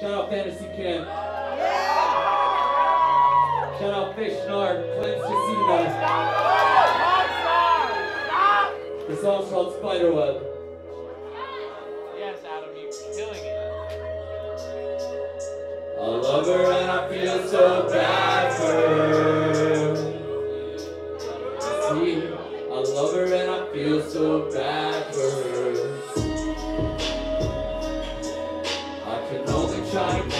Shout out Fantasy Camp. Yeah. Shout out Fish Narc, Clint Casino. The song's called Spiderweb. Yes, Adam, you're killing it. I love her and I feel so bad for her. See, I love her and I feel so bad for her. try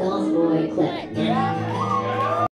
GothBoiClique.